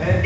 And